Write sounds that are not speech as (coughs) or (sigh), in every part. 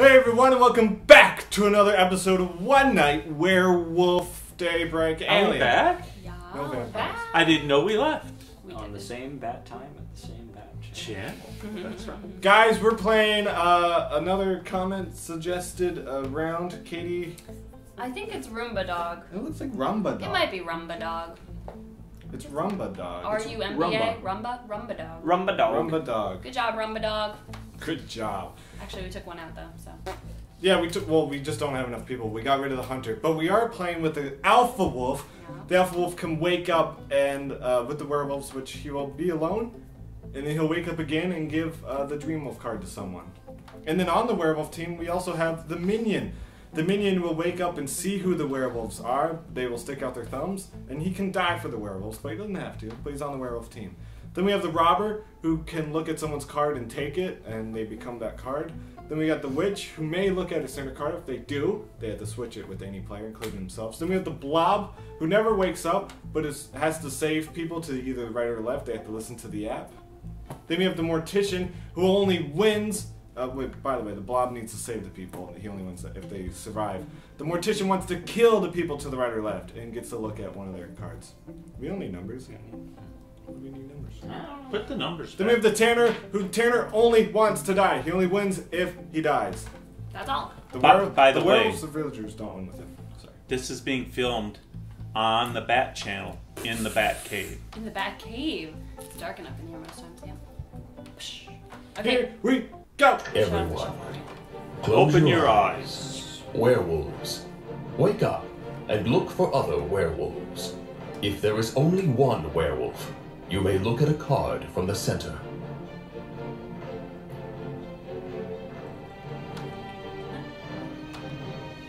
Hey everyone, and welcome back to another episode of One Night Werewolf Daybreak Are we back? Yeah, No we're vampires. back. I didn't know we left. We on the it. same bat time at the same bat channel. Channel. That's right. Guys, we're playing uh, another comment suggested uh, round. Katie, I think it's Roomba Dog. it looks like Rumba Dog. It might be Rumba Dog. It's Rumba Dog. R It's U M B A? Rumba? Rumba Dog. Rumba dog. Rumba Dog. Good job, Rumba Dog. Good job. Actually, we took one out though, so. Yeah, we took. Well, we just don't have enough people. We got rid of the hunter, but we are playing with the alpha wolf. Yeah. The alpha wolf can wake up and uh, with the werewolves, which he will be alone, and then he'll wake up again and give uh, the dream wolf card to someone. And then on the werewolf team, we also have the minion. The minion will wake up and see who the werewolves are. They will stick out their thumbs, and he can die for the werewolves, but he doesn't have to. But he's on the werewolf team. Then we have the robber who can look at someone's card and take it, and they become that card. Then we got the witch who may look at a standard card. If they do, they have to switch it with any player, including themselves. Then we have the blob who never wakes up, but is, has to save people to either the right or left. They have to listen to the app. Then we have the mortician who only wins. Uh, wait, by the way, the blob needs to save the people. He only wins if they survive. The mortician wants to kill the people to the right or left and gets to look at one of their cards. We don't need numbers. We need numbers. Put the numbers Then we have the Tanner, who Tanner only wants to die. He only wins if he dies. That's all. The, By- were- by the way- werewolves, the villagers don't win with him. Sorry. This is being filmed on the Bat Channel in the Bat Cave. In the back cave. It's dark enough in here most times, yeah. Psh. Okay. Here we go. Everyone, close Open your eyes. Werewolves, wake up and look for other werewolves. If there is only one werewolf, you may look at a card from the center.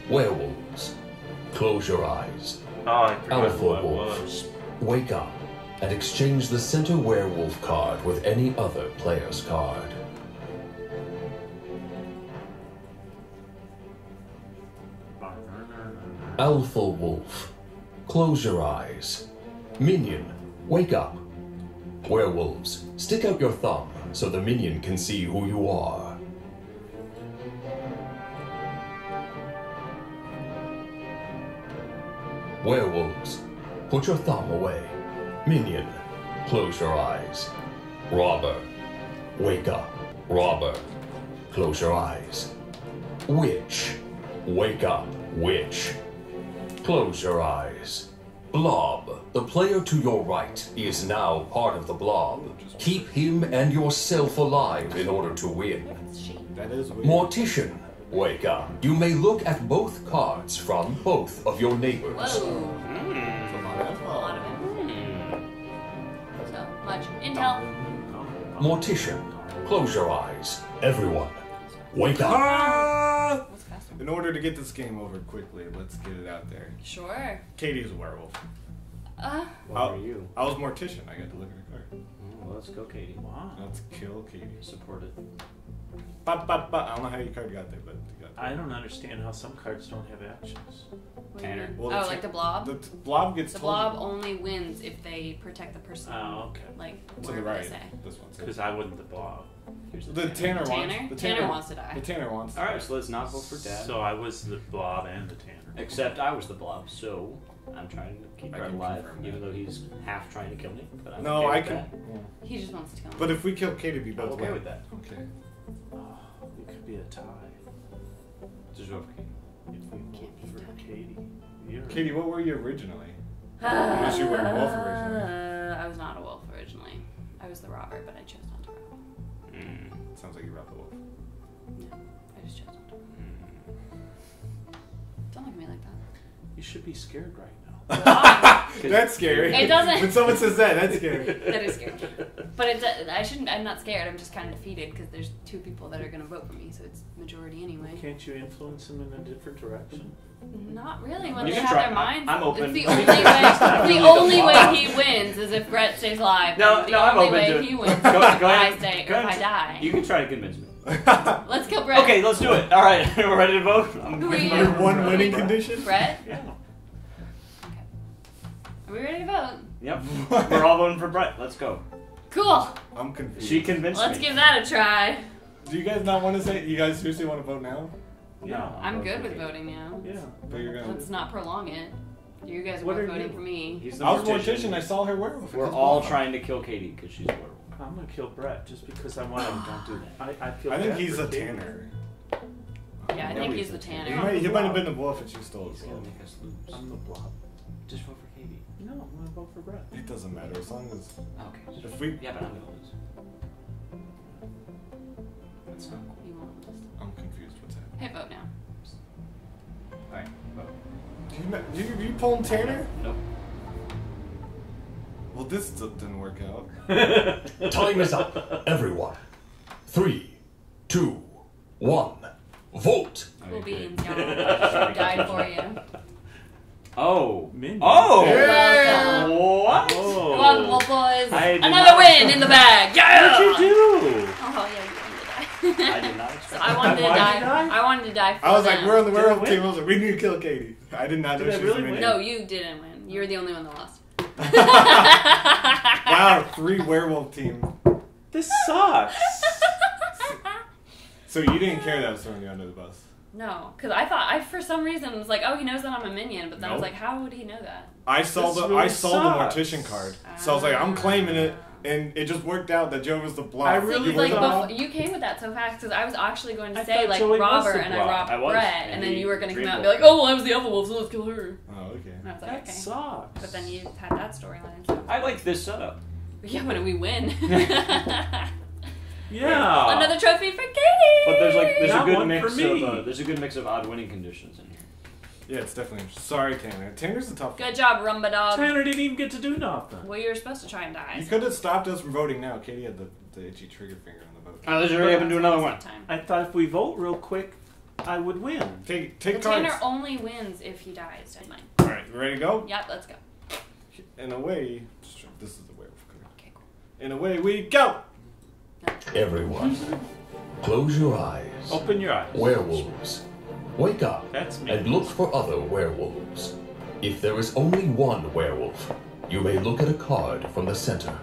Werewolves, close your eyes. Oh, I Alpha who I Wolf. was. Wake up and exchange the center werewolf card with any other player's card. Alpha Wolf, close your eyes. Minion, wake up. Werewolves, stick out your thumb so the minion can see who you are. Werewolves, put your thumb away. Minion, close your eyes. Robber, wake up. Robber, close your eyes. Witch, wake up. Witch, close your eyes. Blob, the player to your right is now part of the blob. Keep him and yourself alive in order to win. It's she. That is weird. Mortician, wake up. You may look at both cards from both of your neighbors. Whoa. That's a lot of A info. lot of it. So much intel. Mortician, close your eyes. Everyone, wake up. Ah! What's faster? In order to get this game over quickly, let's get it out there. Sure. Katie's a werewolf. Uh, What I'll- are you? I was mortician. I got to look at her card. Oh, well, let's go, Katie. Wow. Let's kill Katie. Support it. Ba, ba, ba. I don't know how your card got there, but you got there. I don't understand how some cards don't have actions. what do you Tanner. Well, oh, like the blob? The t- blob gets The told blob only wins if they protect the person. Oh, okay. Like, to the wherever right. they say. This one. says- Because I wouldn't the blob. Here's The Tanner, Tanner? wants. The Tanner wants to die. The Tanner wants. to die. All right, so let's not vote for Dad. So I was the blob and the Tanner. Except I was the blob, so I'm trying to keep I Brett alive, even that. though he's half trying to kill me. But I'm No, okay I can. yeah. He just wants to kill him. But if we kill Katie, we I'm both okay win. with that. Okay. Oh, it could be a tie. Just vote for Katie. If we vote Can't be for tie. Katie. You're Katie, what were you originally? (sighs) Unless you were a wolf originally. Uh, I was not a wolf originally. I was the robber, but I chose not to rob. Mm. Sounds like you robbed the wolf. No, I just chose not to. Mm. Don't look at me like that. You should be scared right now. (laughs) (laughs) That's scary. It doesn't- when someone says that, that's scary. (laughs) That is scary. But it, do- I shouldn't. I'm not scared. I'm just kind of defeated because there's two people that are going to vote for me, so it's majority anyway. Can't you influence them in a different direction? Not really. When You they have try. their minds. I'm open. (laughs) It's the (laughs) only way. the only way he wins is if Brett stays alive. No, and the no, I'm only open way to it. he (laughs) wins Go- is go if I ahead. stay Go or if I ahead. die. You can try to convince me. Let's kill Brett. Okay, let's do it. All right, we're ready to vote. I'm Who are you? Your one winning condition? Brett. Yeah. Are we ready to vote? Yep, we're all voting for Brett. Let's go. Cool. I'm confused. She convinced me. Let's give that a try. Do you guys not want to say? You guys seriously want to vote now? Yeah. I'm good with voting now. Yeah. But you're gonna. Let's not prolong it. You guys are What both are voting you- for me. He's the I was mortician. mortician. I saw her werewolf. We're all trying to kill Katie because she's a werewolf. I'm gonna kill Brett just because I want him. (gasps) Don't do that. I, I feel. I think bad he's for a Katie. tanner. Yeah, I think he's he's the the tanner. He might, he might have been the wolf and she stole He's his gonna wolf. make us lose. I'm the blob. Just vote for Katie. No, I'm gonna vote for Brett. It doesn't matter as long as Okay. just if we. Yeah, but I'm gonna lose. That's not cool. Confused. Hey, vote now. Alright, vote. Do you, ma- do you, you pulling Tanner? Nope. Well, this d- didn't work out. (laughs) Time is up, everyone. Three, two, one. Vote. Cool Okay, beans, good. y'all. Died for you. Oh. Minion. Oh! Welcome. What? Oh. Welcome, well, boys. Another win in the bag. Yeah. What'd you do? Oh yeah, you wanted to die. I did not expect So I (laughs) wanted to Why'd die. you die? I wanted to die for I was like, them. we're on the Did I werewolf win? team. I was like, we need to kill Katie. I did not know Did I she was really a win? minion. No, you didn't win. You were the only one that lost. (laughs) (laughs) Wow, three werewolf team. This sucks. So you didn't care that I was throwing you under the bus. No, because I thought I for some reason was like, oh, he knows that I'm a minion, but then I was Nope. like, how would he know that? I saw This the really I saw sucks. the mortician card, so I was like, I'm claiming it, and it just worked out that Joe was the blob. I So really you, like, before, you came with that so fast because I was actually going to I say like Joey was Robert and I robbed I was, Brett, and and then you were going to come out and be like, oh, well, I was the other wolf, so let's kill her. Oh, okay. And I was like, That okay. sucks. But then you had that storyline. So. I like this setup. Yeah, when we win. (laughs) (laughs) Yeah. Another trophy for Katie. But there's like there's Not a good mix of uh, there's a good mix of odd winning conditions in here. Yeah, it's definitely. Sorry, Tanner. Tanner's the tough. Good job, Rumba Dog. Tanner didn't even get to do nothing. Well, you were supposed to try and die. You could have stopped us from voting now. Katie had the, the itchy trigger finger on the vote. Let's hurry up and do another one. Time. I thought if we vote real quick, I would win. Take Well, take cards. Tanner only wins if he dies. Don't mind. All right, you ready to go? Yep, let's go. In a way, this is the werewolf card. Okay, cool. In a way, we go. Everyone, close your eyes. Open your eyes. Werewolves, wake up and look for other werewolves. If there is only one werewolf, you may look at a card from the center.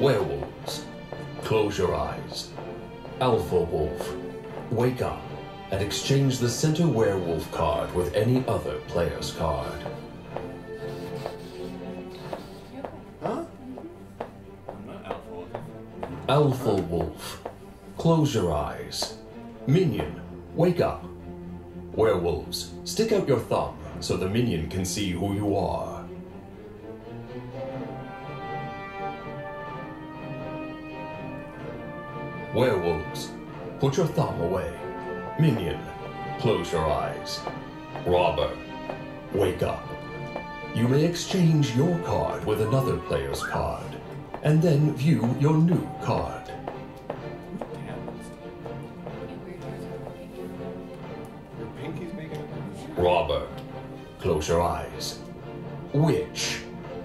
Werewolves, close your eyes. Alpha Wolf, wake up and exchange the center werewolf card with any other player's card. Alpha Wolf, close your eyes. Minion, wake up. Werewolves, stick out your thumb so the minion can see who you are. Werewolves, put your thumb away. Minion, close your eyes. Robber, wake up. You may exchange your card with another player's card, and then view your new card. Robber, close your eyes. Witch,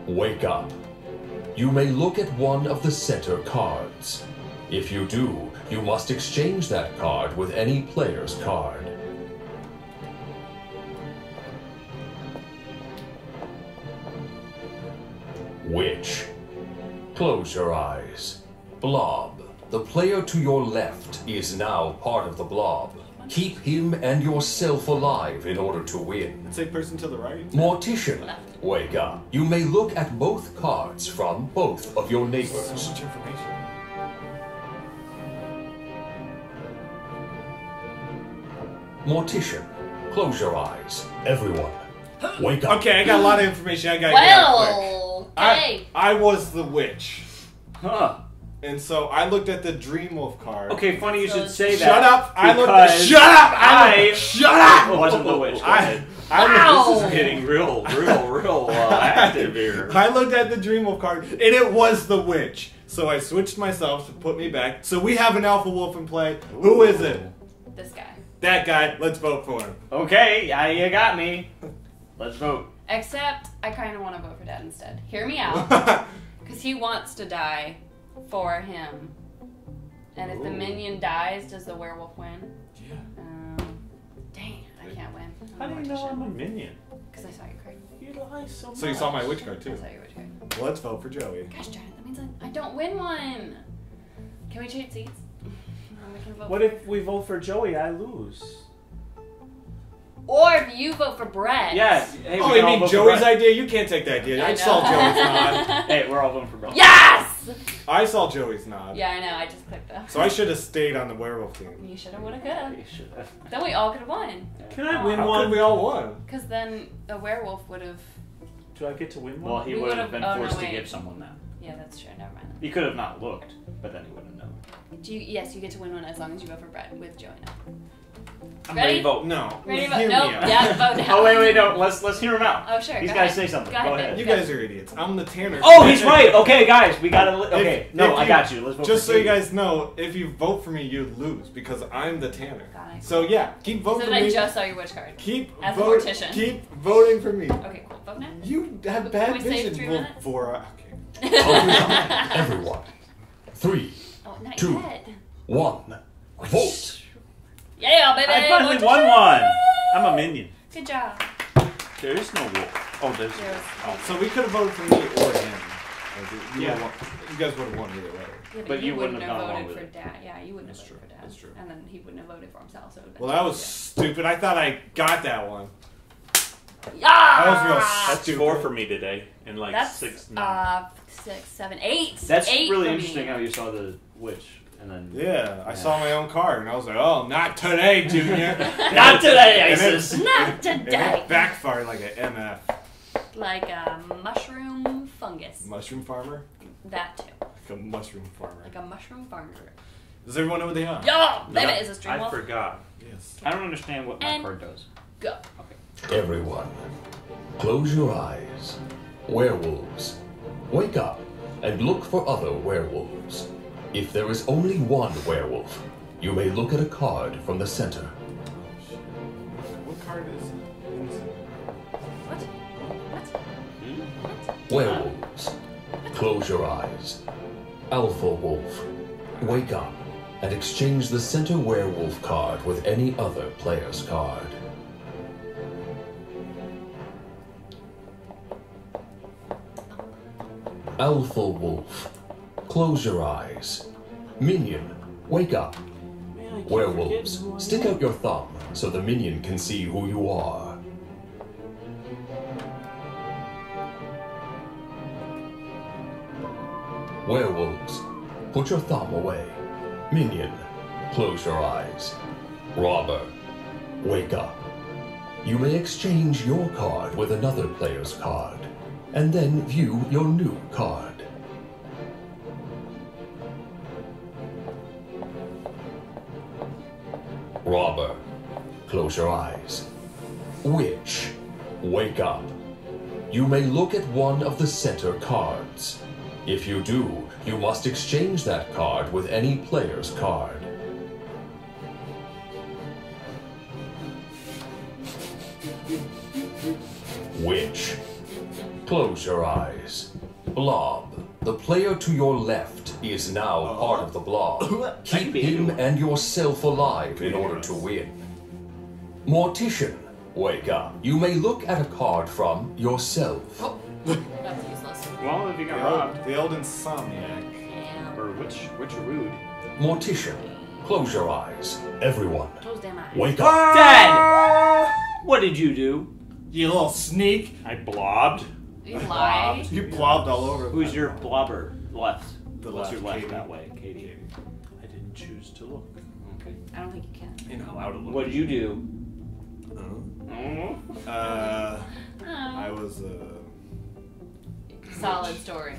wake up. You may look at one of the center cards. If you do, you must exchange that card with any player's card. Witch, close your eyes. Blob, the player to your left is now part of the blob. Keep him and yourself alive in order to win. Let's say person to the right. Mortician, wake up. You may look at both cards from both of your So neighbors. much information. Mortician, close your eyes. Everyone, wake up. Okay, I got a lot of information. I got to get out quick. Well, I. I was the witch, Huh. and so I looked at the Dream Wolf card. Okay, funny you So should say that. Shut up! I looked. At, because shut up! I, I- looked- shut up! wasn't the witch. I. I, Wow. This is getting real, real, real uh, (laughs) active here. I looked at the Dream Wolf card, and it was the witch. So I switched myself to put me back. So we have an Alpha Wolf in play. Who is it? This guy. That guy. Let's vote for him. Okay, yeah, you got me. Let's vote. Except I kind of want to vote for Dad instead. Hear me out, (laughs) because he wants to die for him. And if the minion dies, does the werewolf win? yeah. Um, dang, I I can't win. How do you know I'm a minion? Because I saw your card. You lie so much. So you saw my witch card too. I too. saw your witch card. Well, let's vote for Joey. Gosh darn it, that means I, I don't win one. Can we trade seats? (laughs) We can vote What if we vote for Joey? I lose. Or if you vote for Brett. Yeah. Hey, Oh, we you mean Joey's idea? You can't take that idea. I, I saw. Joey's nod. (laughs) Hey, we're all voting for Brett. Yes! I saw Joey's nod. Yeah, I know. I just clicked that. So I should have stayed on the werewolf team. You should have, would have, could. You should have. Then we all could have won. Can I win How one? could we all won? Because then a werewolf would have. Do I get to win one? Well, he We would would've- been oh, no, forced to give someone that. Yeah, that's true. Never mind. He could have not looked, but then he would have known. Do you? Yes, you get to win one as long as you vote for Brett with Joey now. I'm Ready? ready to vote. No. Ready to hear vote? me Nope. Yeah, vote (laughs) now. Oh wait, wait, no. Let's let's hear him out. Oh sure. He's go got to ahead. say something. Go Go ahead, ahead. You Go guys are idiots. I'm the Tanner. Oh, he's right. Okay, guys, we gotta. Li- If- okay, no, if I got you. Let's vote. Just for so you guys know, if you vote for me, you lose because I'm the Tanner. Got it. So yeah, keep So voting for then I me. just saw your witch card. keep As a mortician. Keep voting for me. Okay, cool. Vote now. You have Can bad we save vision. three Well, minutes? for (laughs) okay. Everyone. Three, Oh, not Two. yet. one. Vote. Yeah, baby. I finally mortician. won one. I'm a minion. Good job. There is no wolf. Oh, there's. There was- Oh. So we could have voted for me or him. Like, you, Yeah. would've won- you guys would have won either way. Yeah, But you wouldn't wouldn't have have voted for it. dad. Yeah, you wouldn't That's have voted true. for dad. That's true. And then he wouldn't have voted for himself. So Well, that was stupid. I thought I got that one. Yeah. That was real That's stupid. four for me today. In like That's six. Nine. uh six, seven, eight. That's eight really interesting Me. how you saw the witch and then. Yeah, I saw my own card and I was like, oh, not today, Junior. (laughs) Not today, And it- Isis. Not today. it backfired like an MF. Like a mushroom fungus. Mushroom farmer? That too. Like a mushroom farmer. Like a mushroom farmer. Does everyone know what they are? Yo, baby, Yeah. is this dream I wolf? forgot. Yes. I don't understand what my And- card does. Go. Okay. Everyone. Close your eyes. Werewolves. Wake up and look for other werewolves. If there is only one werewolf, you may look at a card from the center. What card is it? What? What? Werewolves. Close your eyes. Alpha Wolf. Wake up and exchange the center werewolf card with any other player's card. Alpha Wolf. Close your eyes. Minion. Wake up. Werewolves. Stick out your thumb so the minion can see who you are. Werewolves, put your thumb away. Minion, close your eyes. Robber, wake up. You may exchange your card with another player's card, and then view your new card. Robber, close your eyes. Witch, wake up. You may look at one of the center cards. If you do, you must exchange that card with any player's card. Witch, close your eyes. Blob, the player to your left is now uh-huh. part of the blob. (coughs) Keep him and yourself alive in order to win. Mortician, wake up. You may look at a card from yourself. Oh, (laughs) that's useless. Well, if you got The old, robbed. the old insomniac. Damn. Or which which rude. Mortician, close your eyes. Everyone, Close damn eyes. wake up. Dad! Ah! What did you do? You little sneak. I blobbed. You lie. You blobbed all over. Who's your blobber? Left. The What's your left, left Katie. that way, Katie? I didn't choose to look. Okay. I don't think you can. You're not allowed to look. What did you do? Uh, (laughs) uh, I was a Solid story.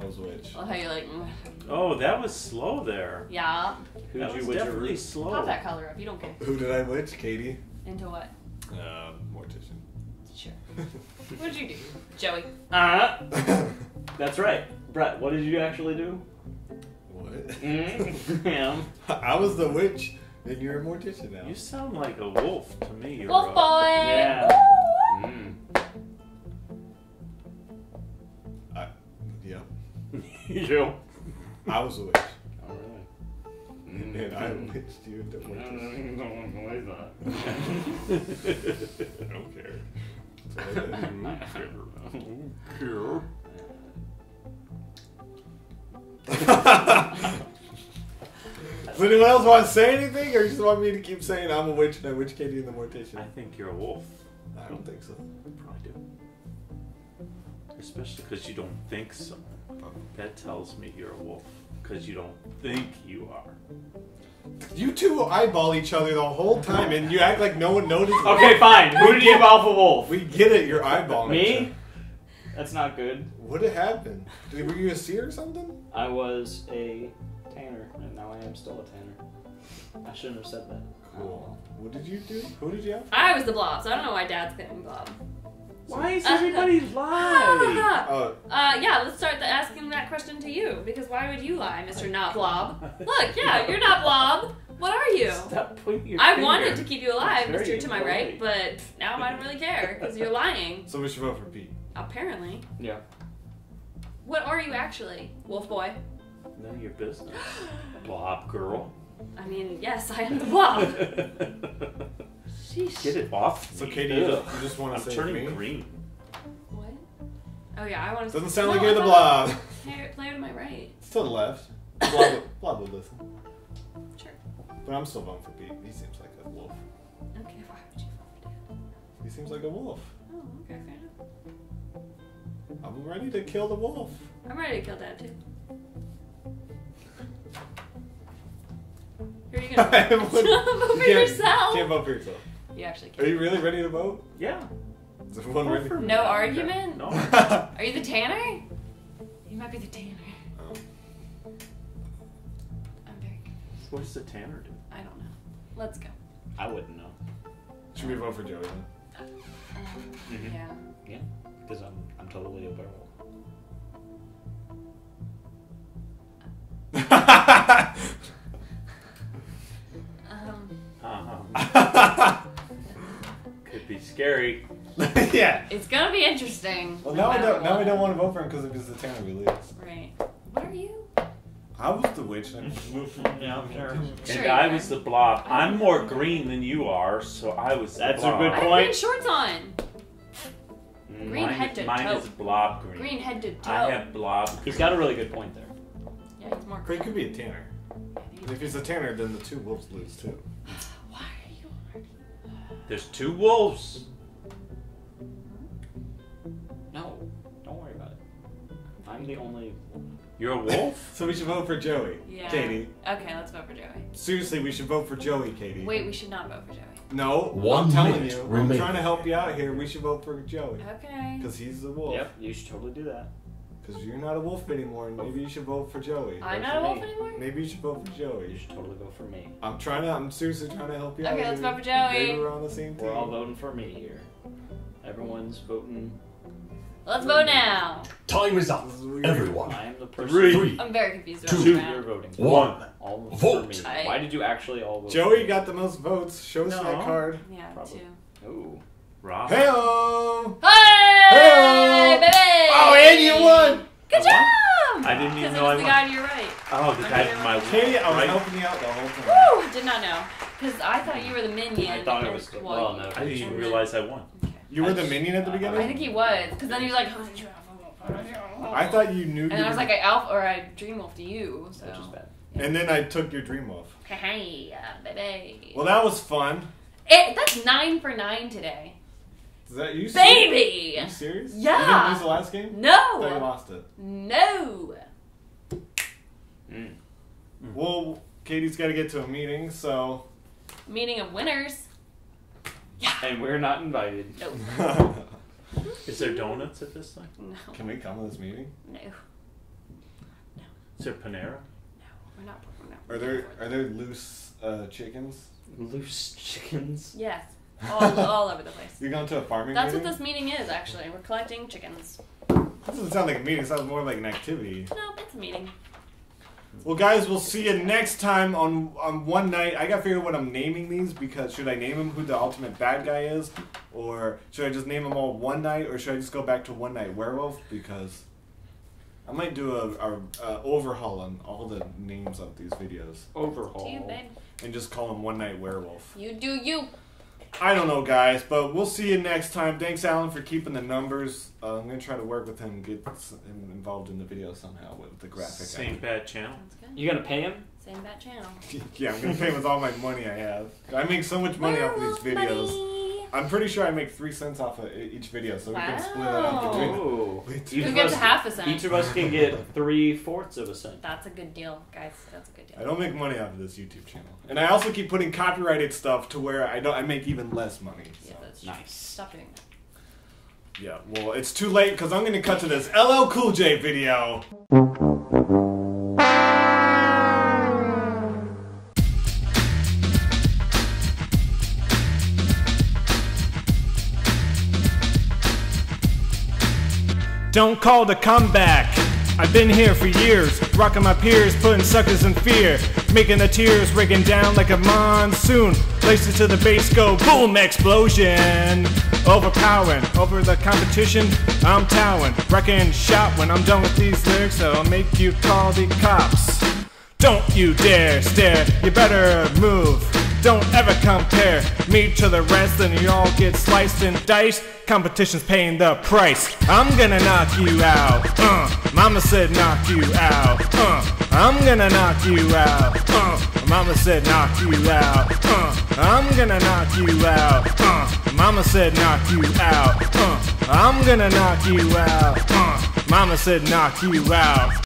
I was a witch. I love how you're like, mm, Oh, that was slow there. yeah. Who'd that you was witch or definitely root? slow. Pop that color up. You don't care. Who did I witch? Katie. Into what? Uh, mortician. Sure. (laughs) What did you do, Joey? Uh (laughs) That's right. Brett, what did you actually do? what? (laughs) Mm. yeah. I was the witch, and you're a mortician now. You sound like a wolf to me. You're Wolf a- boy. Yeah. Mm. I, yeah. (laughs) you. I was a witch. All right. And I witched you into No, witches. no, no, no, it's not. I don't care. That's what I do. Does anyone else want to say anything, or you just want me to keep saying I'm a witch and I witch Katie in the mortician? I think you're a wolf. I don't think so. You probably do. Especially because you don't think so. Oh. That tells me you're a wolf. Because you don't think you are. You two eyeball each other the whole time, and you act like no one noticed. Okay, fine. Who did you eyeball Alpha Wolf? We get it. You're eyeballing each Me? That's not good. What had happened? Did, were you a seer or something? I was a tanner, and now I am still a tanner. I shouldn't have said that. Cool. What did you do? Who did you have? I was the blob, so I don't know why Dad's claiming blob. Why is Uh, everybody lying? Oh, Uh, yeah, let's start the, asking that question to you. Because why would you lie, Mr. Not Blob? Look, yeah, you're not (laughs) Blob. What are you? Stop pointing your I finger. wanted to keep you alive, Mr. To my right, but now I don't really care because you're (laughs) lying. so we should vote for Pete. Apparently. Yeah. What are you actually, Wolf Boy? None of your business. (gasps) Blob girl. I mean, yes, I am the Blob. (laughs) Sheesh. Get it off. So me. Katie, you Ugh. just, you just want I'm to say turning me? green. What? Oh yeah, I want to. Doesn't sound like you're the blob. (laughs) Player, player to my right. It's to the left. (laughs) Blob, would- blob would listen. Sure. But I'm still voting for Pete. He seems like a wolf. Okay, why would you vote for Dad? He seems like a wolf. Oh, okay, fair enough. I'm ready to kill the wolf. I'm ready to kill Dad too. (laughs) Who are you gonna I vote? would- vote for yourself. Can't vote for yourself. You actually Are can't. you really ready to vote? Yeah. Is everyone Vote ready? for. No argument? No. Are you the Tanner? You might be the Tanner. Oh. I'm very confused. What does the Tanner do? I don't know. Let's go. I wouldn't know. Should we vote for Joey then? Um, Mhm. Yeah. Yeah. Because I'm, I'm totally a werewolf. Scary. (laughs) yeah. it's gonna be interesting. Well, no now we matter don't. Now we don't want to vote for him because if he's the Tanner, we lose. Right. What are you? I was the witch. and I moved from- Yeah, I'm sure. Sure and you I was the blob. I'm more green than you are, so I was the That's a blob. good I have point. green shorts on. Green mine, head to mine toe. is blob green. Green head to toe. I have blob. He's got a really good point there. Yeah, he's more. Craig could be a Tanner. And if he's a Tanner, then the two wolves lose too. (laughs) Why are you? There's two wolves. No, don't worry about it. I'm the only. You're a wolf? (laughs) So we should vote for Joey. Yeah. Katie. Okay, let's vote for Joey. Seriously, we should vote for Joey, Katie. Wait, we should not vote for Joey. No, One I'm telling minute you. I'm remaining. trying to help you out here. We should vote for Joey. Okay. Because he's the wolf. Yep, you should totally do that. Because you're not a wolf anymore, and maybe you should vote for Joey. I'm vote not a wolf me. anymore. Maybe you should vote for Joey. You should totally vote for me. I'm trying to. I'm seriously trying to help you out. Okay, let's vote for Joey. Maybe we're on the same team. We're all voting for me here. Everyone's voting. Let's vote now. Time is up. This is weird. Everyone. I am the person. Three. Three. I'm very confused about Two. this You're voting. One. All Vote. for me. I- Why did you actually all vote? Joey got the most votes. Show us No. that card. Yeah, Probably. two. Ooh. Rob. Hey! Hey, Hey-o. baby! Oh, and you won! Good job! I didn't even Because it know was I the won. guy to your right. Oh, the guy from my Katie, I was right. helping you out the whole time. Woo! Did not know. Because I thought you were the minion. I thought it was the- well, well, no. I didn't even realize I won. then- You were the minion at the beginning? I think he was. Because then he was like, oh, I thought you knew. And you I was were- like, I alpha or I dream wolf to you. So. Which is bad. and then I took your dream off. Hey, uh, baby. Well, that was fun. It, that's nine for nine today. Is that you? Baby! Are you serious? Yeah. You didn't lose the last game? I thought you lost it. No! Mm. Well, Katie's got to get to a meeting, so. Meeting of winners. Yeah. And we're not invited. No. (laughs) Is there donuts at this thing? No. Can we come to this meeting? No. No. Is there Panera? No, We're not. We're not Are there are there loose uh, chickens? Loose chickens. Yes. All, all over the place. You're going to a farming That's what this meeting is, actually. We're collecting chickens. This doesn't sound like a meeting. It sounds more like an activity. No, it's a meeting. Well, guys, we'll see you next time on on one night. I got to figure out what I'm naming these because should I name him who the ultimate bad guy is, or should I just name them all one night, or should I just go back to one night werewolf because I might do a, a, a overhaul on all the names of these videos Overhaul. To you, babe. and just call them One Night Werewolf. You do you. I don't know, guys, but we'll see you next time. Thanks, Alan, for keeping the numbers. Uh, I'm gonna try to work with him, get him involved in the video somehow with the graphic. Same bad channel. That's good. You gonna pay him? Same bad channel. (laughs) yeah, I'm gonna pay him with all my money I have. I make so much money off of these videos. money. I'm pretty sure I make three cents off of each video, so we can split it up between. (laughs) Wait. Each Who of gets us- half a cent? Each of us can get three fourths of a cent. That's a good deal, guys. That's a good deal. I don't make money off of this YouTube channel, and I also keep putting copyrighted stuff to where I don't. I make even less money. So. Yeah, that's true. Nice. Stop doing that. Yeah, well, it's too late because I'm gonna cut to this LL Cool J video. Don't call the comeback. I've been here for years, rocking my peers, putting suckers in fear, making the tears raking down like a monsoon. Places to the bass go boom explosion, overpowering over the competition. I'm towering, wrecking shop when I'm done with these lyrics. I'll make you call the cops. Don't you dare stare, you better move. Don't ever compare me to the rest, and you all get sliced and diced. Competition's paying the price. I'm gonna knock you out. Uh, mama said knock you out. Uh, I'm gonna knock you out. Uh, mama said knock you out. Uh, I'm gonna knock you out. Uh, mama said knock you out. Uh, I'm gonna knock you out. Uh, mama said knock you out.